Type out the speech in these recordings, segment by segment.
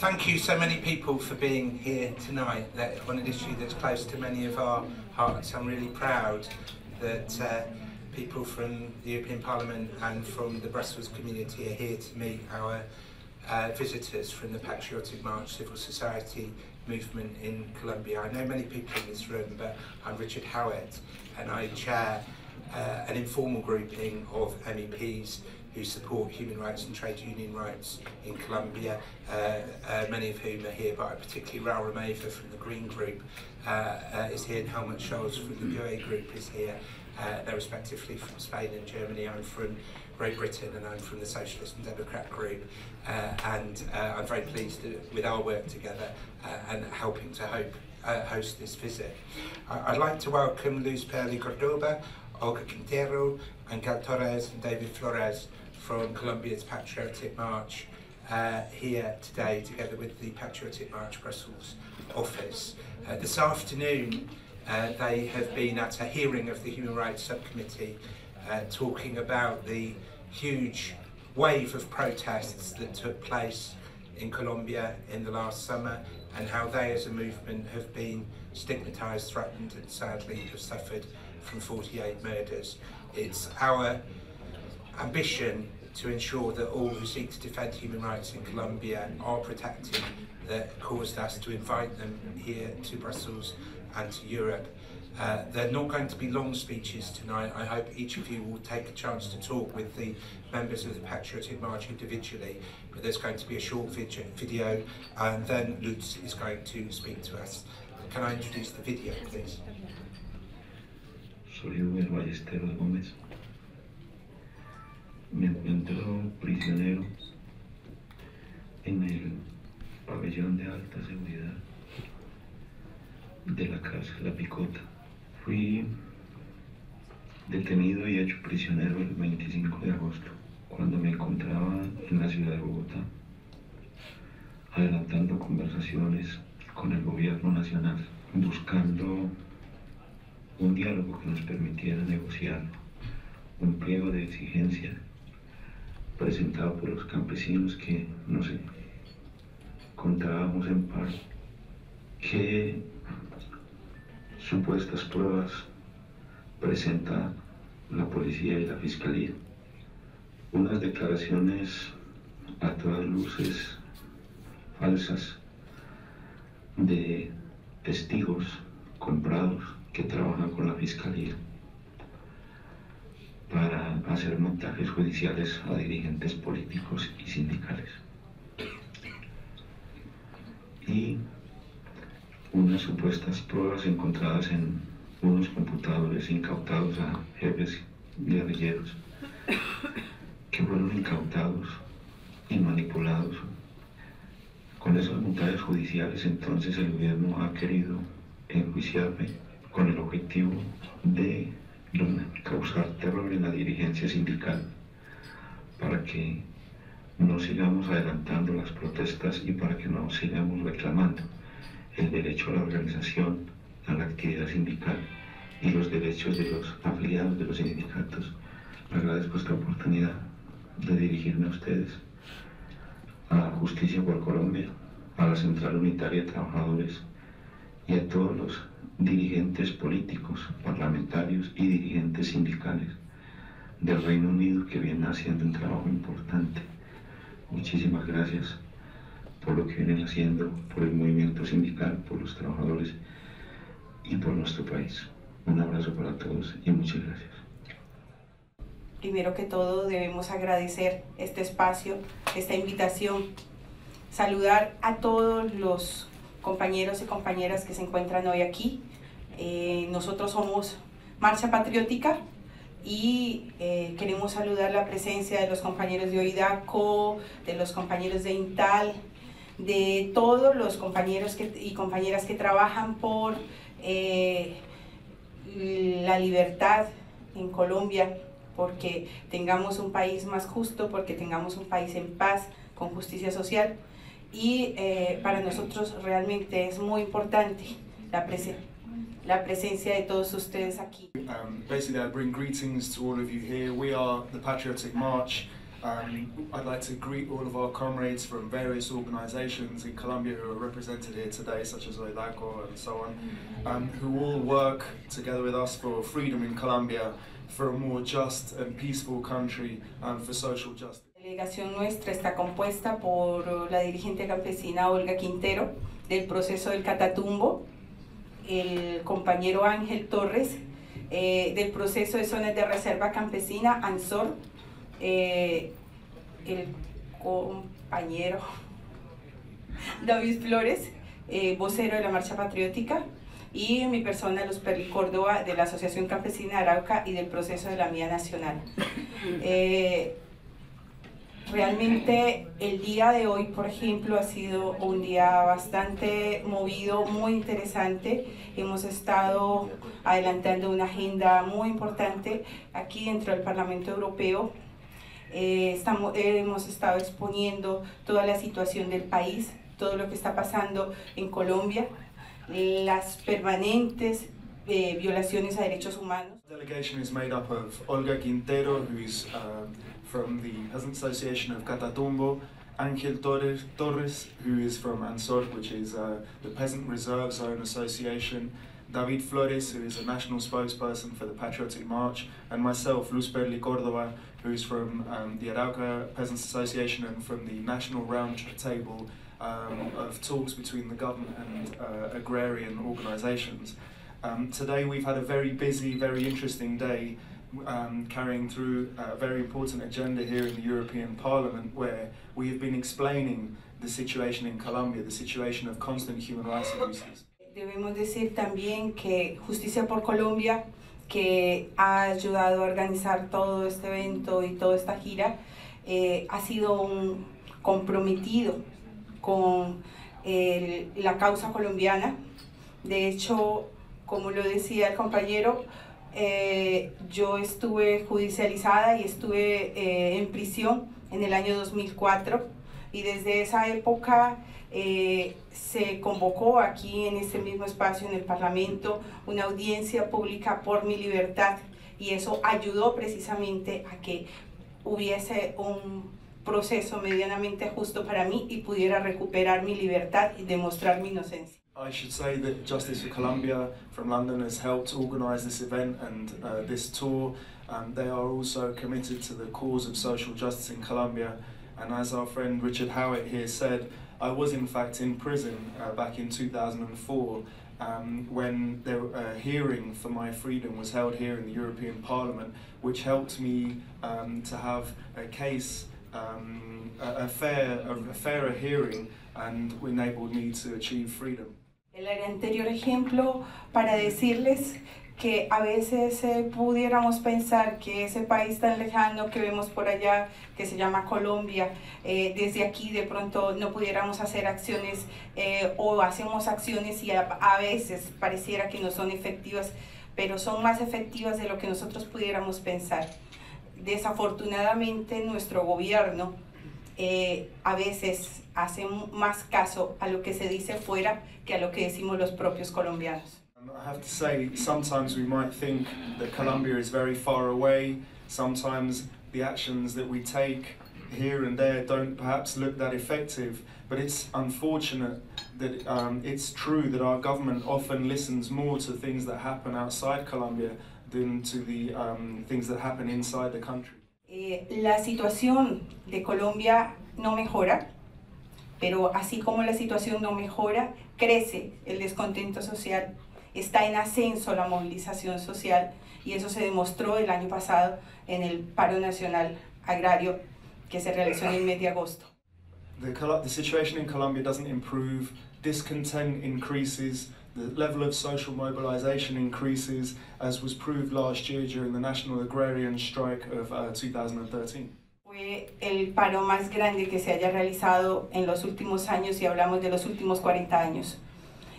thank you so many people for being here tonight that on an issue that's close to many of our hearts. I'm really proud that uh, people from the European Parliament and from the Brussels community are here to meet our uh, visitors from the Patriotic March Civil Society movement in Colombia. I know many people in this room, but I'm Richard Howitt and I chair uh, an informal grouping of MEPs who support human rights and trade union rights in Colombia, uh, uh, many of whom are here, but particularly Raul Romeva from the Green Group uh, uh, is here, and Helmut Scholz from the GUE Group is here. Uh, they're respectively from Spain and Germany. I'm from Great Britain and I'm from the Socialist and Democrat Group. Uh, and I'm very pleased with our work together and helping to hope, host this visit. I'd like to welcome Luz Perli Cordoba, Olga Quintero, and Gal Torres and David Flores from Colombia's Patriotic March uh, here today together with the Patriotic March Brussels office. Uh, this afternoon uh, they have been at a hearing of the Human Rights Subcommittee uh, talking about the huge wave of protests that took place in Colombia in the last summer and how they as a movement have been stigmatized, threatened and sadly have suffered from 48 murders. It's our ambition to ensure that all who seek to defend human rights in Colombia are protected that caused us to invite them here to Brussels and to Europe. Uh, they're not going to be long speeches tonight. I hope each of you will take a chance to talk with the members of the Patriotic March individually, but there's going to be a short video and then Lutz is going to speak to us. Can I introduce the video, please? Soy Rubén Ballesteros Gómez. Encuentro prisionero en el pabellón de alta seguridad de la cárcel La Picota. Fui detenido y hecho prisionero el 25 de agosto, cuando me encontraba en la ciudad de Bogotá, adelantando conversaciones con el gobierno nacional, buscando un diálogo que nos permitiera negociar un pliego de exigencia presentado por los campesinos que, no sé, contábamos en par que supuestas pruebas presenta la policía y la fiscalía. Unas declaraciones a todas luces falsas de testigos comprados que trabajan con la fiscalía para hacer montajes judiciales a dirigentes políticos y sindicales. Y unas supuestas pruebas encontradas en unos computadores incautados a jefes guerrilleros que fueron incautados y manipulados. Con esos montajes judiciales entonces el gobierno ha querido enjuiciarme con el objetivo de causar terror en la dirigencia sindical para que no sigamos adelantando las protestas y para que no sigamos reclamando el derecho a la organización, a la actividad sindical y los derechos de los afiliados de los sindicatos. Agradezco esta oportunidad de dirigirme a ustedes, a Justicia por Colombia, a la Central Unitaria de Trabajadores y a todos los dirigentes políticos, parlamentarios y dirigentes sindicales del Reino Unido que vienen haciendo un trabajo importante. Muchísimas gracias por lo que vienen haciendo, por el movimiento sindical, por los trabajadores y por nuestro país. Un abrazo para todos y muchas gracias. Primero que todo debemos agradecer este espacio, esta invitación, saludar a todos los compañeros y compañeras que se encuentran hoy aquí. Eh, nosotros somos Marcha Patriótica y eh, queremos saludar la presencia de los compañeros de OIDACO, de los compañeros de INTAL, de todos los compañeros y compañeras que trabajan por eh, la libertad en Colombia, porque tengamos un país más justo, porque tengamos un país en paz, con justicia social. Y eh, para nosotros realmente es muy importante la, la presencia de todos ustedes aquí. Um, basically, I bring greetings to all of you here. We are the Patriotic March. Um, I'd like to greet all of our comrades from various organisations in Colombia who are represented here today, such as OIDACO and so on, um, who all work together with us for freedom in Colombia, for a more just and peaceful country, and for social justice. Delegación nuestra está compuesta por la dirigente campesina Olga Quintero del proceso del Catatumbo, el compañero Ángel Torres eh, del proceso de zonas de reserva campesina ANSOR, eh, el compañero David Flores, eh, vocero de la Marcha Patriótica, y mi persona, Luz Perli Córdoba, de la Asociación Campesina Arauca y del proceso de la Mía Nacional. Eh, realmente el día de hoy, por ejemplo, ha sido un día bastante movido, muy interesante. Hemos estado adelantando una agenda muy importante aquí dentro del Parlamento Europeo. Eh, estamos, hemos estado exponiendo toda la situación del país, todo lo que está pasando en Colombia, las permanentes eh, violaciones a derechos humanos. The delegation is made up of Olga Quintero, who's uh, from the Peasant Association of Catatumbo, Angel Torres, Torres who is from ANSOR, which is uh, the Peasant Reserve Zone Association, David Flores, who is a national spokesperson for the Patriotic March, and myself, Luz Perli Cordova, who's from um, the Arauca Peasants Association and from the National Round Table um, of talks between the government and uh, agrarian organisations. Um, today we've had a very busy, very interesting day um, carrying through a very important agenda here in the European Parliament where we have been explaining the situation in Colombia, the situation of constant human rights abuses. Debemos decir también que Justicia por Colombia, que ha ayudado a organizar todo este evento y toda esta gira, eh, ha sido un comprometido con el, la causa colombiana. De hecho, como lo decía el compañero, eh, yo estuve judicializada y estuve eh, en prisión en el año 2004 y desde esa época eh, se convocó aquí en este mismo espacio en el Parlamento una audiencia pública por mi libertad y eso ayudó precisamente a que hubiese un proceso medianamente justo para mí y pudiera recuperar mi libertad y demostrar mi inocencia. I should say that Justice for Colombia from London has helped organise this event and uh, this tour. Um, they are also committed to the cause of social justice in Colombia. And as our friend Richard Howitt here said, I was in fact in prison uh, back in 2004 um, when the uh, hearing for my freedom was held here in the European Parliament, which helped me um, to have a case, um, a, fair, a, a fairer hearing and enabled me to achieve freedom. El anterior ejemplo para decirles que a veces eh, pudiéramos pensar que ese país tan lejano que vemos por allá, que se llama Colombia, eh, desde aquí de pronto no pudiéramos hacer acciones eh, o hacemos acciones y a, a, veces pareciera que no son efectivas, pero son más efectivas de lo que nosotros pudiéramos pensar. Desafortunadamente nuestro gobierno eh, a veces hace más caso a lo que se dice fuera que a lo que decimos los propios colombianos. I have to say, sometimes we might think that Colombia is very far away. Sometimes the actions that we take here and there don't perhaps look that effective. But it's unfortunate that um, it's true that our government often listens more to things that happen outside Colombia than to the um, things that happen inside the country. Eh, la situación de Colombia no mejora, pero así como la situación no mejora, crece el descontento social, está en ascenso la movilización social y eso se demostró el año pasado en el paro nacional agrario que se realizó en el mes de agosto. The, the situation in Colombia doesn't improve, discontent increases, the level of social mobilization increases, as was proved last year during the National Agrarian Strike of uh, 2013. Fue el paro más grande que se haya realizado en los últimos años y hablamos de los últimos 40 años.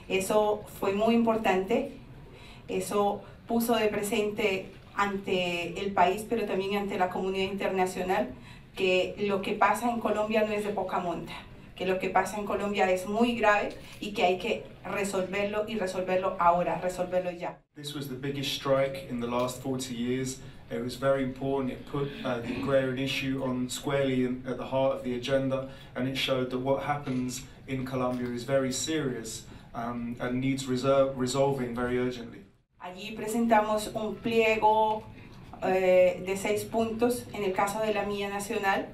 Eso fue muy importante, eso puso de presente ante el país, pero también ante la comunidad internacional, que lo que pasa en Colombia no es de poca monta, que lo que pasa en Colombia es muy grave y que hay que resolverlo y resolverlo ahora, resolverlo ya. This was the biggest strike in the last 40 years. It was very important. It put uh, the agrarian issue on squarely in, at the heart of the agenda, and it showed that what happens in Colombia is very serious um, and needs reserve, resolving very urgently. Allí presentamos un pliego eh, de seis puntos en el caso de la mía nacional.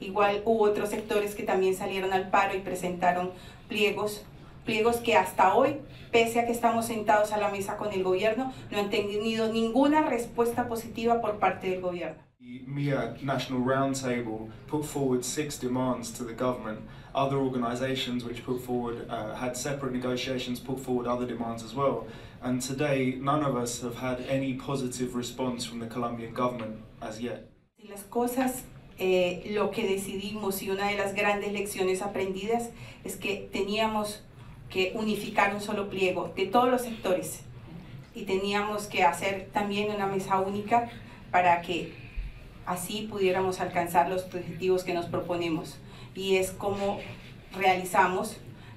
Igual hubo otros sectores que también salieron al paro y presentaron pliegos, pliegos que hasta hoy, pese a que estamos sentados a la mesa con el gobierno, no han tenido ninguna respuesta positiva por parte del gobierno. The MIA National Roundtable put forward six demands to the government. Other organisations which put forward uh, had separate negotiations put forward other demands as well. And today, none of us have had any positive response from the Colombian government as yet. Las cosas, eh, lo que decidimos y una de las grandes lecciones aprendidas es que teníamos que unificar un solo pliego de todos los sectores y teníamos que hacer también una mesa única para que así pudiéramos alcanzar los objetivos que nos proponemos. Y es como realizamos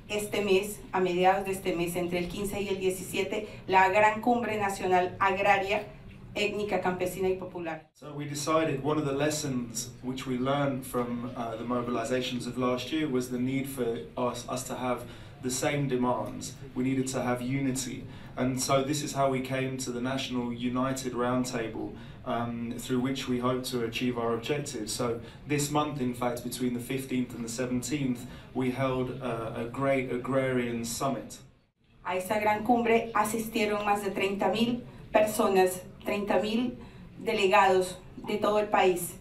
este mes, a mediados de este mes, entre el 15 y el 17, la gran cumbre nacional agraria, étnica, campesina y popular. So we decided one of the lessons which we learned from uh, the mobilizations of last year was the need for us, us to have the same demands. We needed to have unity. And so this is how we came to the National United Roundtable, um, through which we hope to achieve our objectives. So this month, in fact, between the 15th and the 17th, we held a, a great agrarian summit. A esta gran cumbre asistieron más de 30.000 personas, 30.000 delegados de todo el país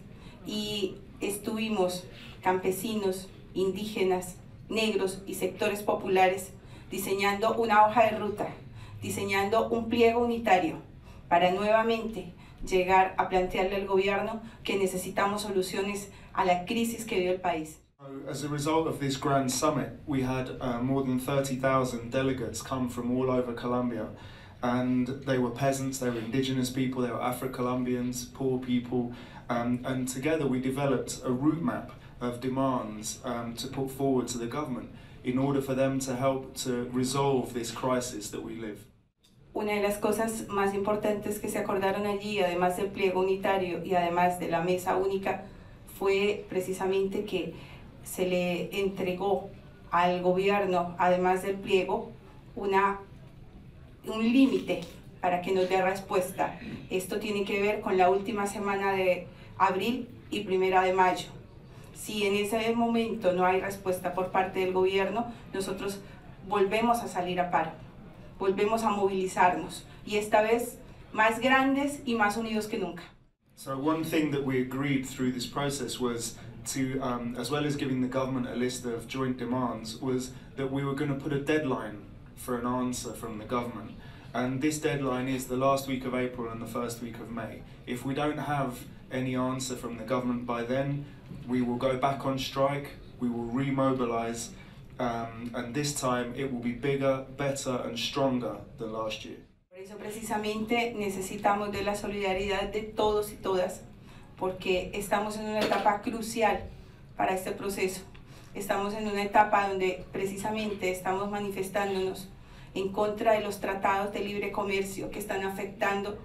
y estuvimos campesinos, indígenas, negros y sectores populares diseñando una hoja de ruta, diseñando un pliego unitario para nuevamente llegar a plantearle al gobierno que necesitamos soluciones a la crisis que vive el país. As a result of this grand summit, we had uh, more than 30,000 delegates come from all over Colombia. And they were peasants, they were indigenous people, they were Afro-Colombians, poor people. Um, and together we developed a route map of demands um, to put forward to the government in order for them to help to resolve this crisis that we live. Una de las cosas más importantes que se acordaron allí, además del pliego unitario y además de la mesa única, fue precisamente que se le entregó al gobierno, además del pliego, una, un límite para que nos dé respuesta. Esto tiene que ver con la última semana de abril y primera de mayo. Si en ese momento no hay respuesta por parte del gobierno, nosotros volvemos a salir a paro, volvemos a movilizarnos y esta vez más grandes y más unidos que nunca. So one thing that we agreed through this process was to, um, as well as giving the government a list of joint demands, was that we were going to put a deadline for an answer from the government. And this deadline is the last week of April and the first week of May. If we don't have any answer from the government by then, we will go back on strike, we will remobilize, um, and this time it will be bigger, better, and stronger than last year. Por eso precisamente necesitamos de la solidaridad de todos y todas, porque estamos en una etapa crucial para este proceso. Estamos en una etapa donde precisamente estamos manifestándonos en contra de los tratados de libre comercio que están afectando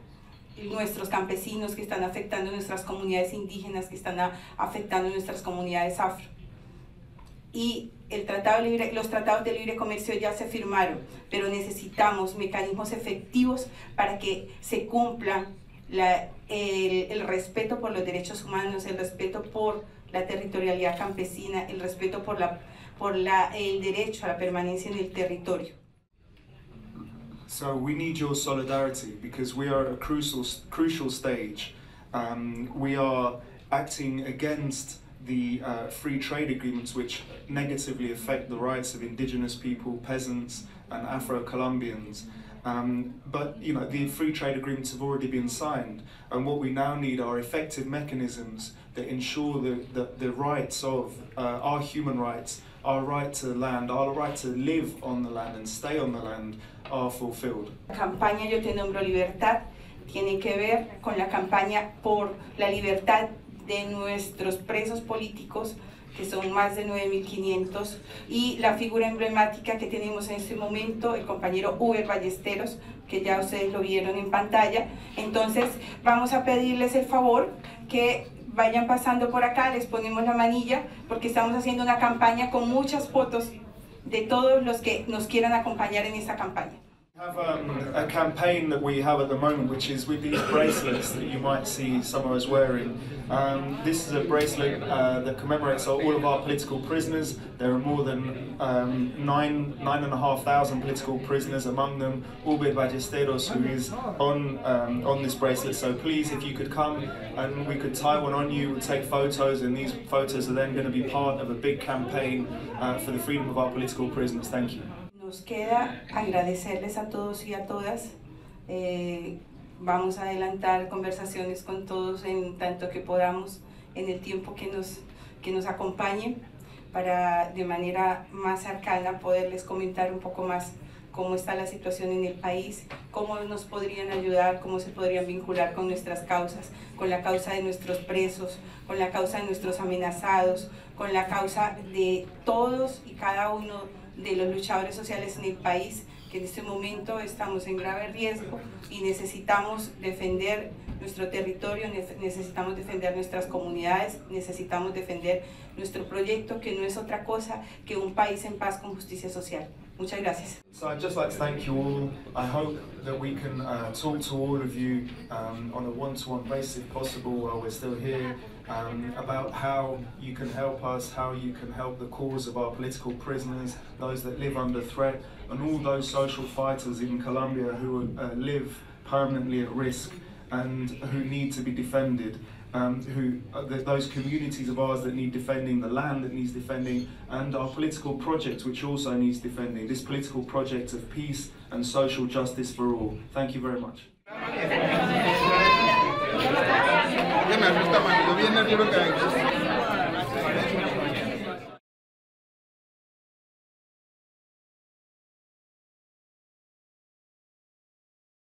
nuestros campesinos, que están afectando nuestras comunidades indígenas, que están afectando nuestras comunidades afro. Y el tratado libre, los tratados de libre comercio ya se firmaron, pero necesitamos mecanismos efectivos para que se cumpla la- el, el respeto por los derechos humanos, el respeto por la territorialidad campesina, el respeto por, la, por la, el derecho a la permanencia en el territorio. So we need your solidarity because we are at a crucial crucial stage. Um, we are acting against the uh, free trade agreements which negatively affect the rights of indigenous people, peasants, and Afro-Colombians. Um, but you know the free trade agreements have already been signed, and what we now need are effective mechanisms that ensure the, the, the rights of uh, our human rights, our right to land, our right to live on the land and stay on the land are fulfilled. La campaña Yo te nombro libertad tiene que ver con la campaña por la libertad de nuestros presos políticos, que son más de 9.500, y la figura emblemática que tenemos en este momento, el compañero Uber Ballesteros, que ya ustedes lo vieron en pantalla. Entonces vamos a pedirles el favor que vayan pasando por acá, les ponemos la manilla, porque estamos haciendo una campaña con muchas fotos de todos los que nos quieran acompañar en esta campaña. We have um, a campaign that we have at the moment, which is with these bracelets that you might see some of us wearing. Um, this is a bracelet uh, that commemorates all of our political prisoners. There are more than um, nine, nine and a half thousand political prisoners, among them Ubed Ballesteros, who is on um, on this bracelet. So please, if you could come and we could tie one on you, we'll take photos, and these photos are then going to be part of a big campaign uh, for the freedom of our political prisoners. Thank you. Nos queda agradecerles a todos y a todas. Eh, vamos a adelantar conversaciones con todos en tanto que podamos en el tiempo que nos, que nos acompañe para de manera más cercana poderles comentar un poco más cómo está la situación en el país, cómo nos podrían ayudar, cómo se podrían vincular con nuestras causas, con la causa de nuestros presos, con la causa de nuestros amenazados, con la causa de todos y cada uno de los luchadores sociales en el país, que en este momento estamos en grave riesgo y necesitamos defender nuestro territorio, necesitamos defender nuestras comunidades, necesitamos defender nuestro proyecto, que no es otra cosa que un país en paz con justicia social. Muchas gracias. So I'd just like to thank you all. I hope that we can uh, talk to all of you um, on a one-to-one -one basis if possible while we're still here um, about how you can help us, how you can help the cause of our political prisoners, those that live under threat, and all those social fighters in Colombia who uh, live permanently at risk and who need to be defended um, who uh, those communities of ours that need defending, the land that needs defending, and our political project which also needs defending. This political project of peace and social justice for all. Thank you very much.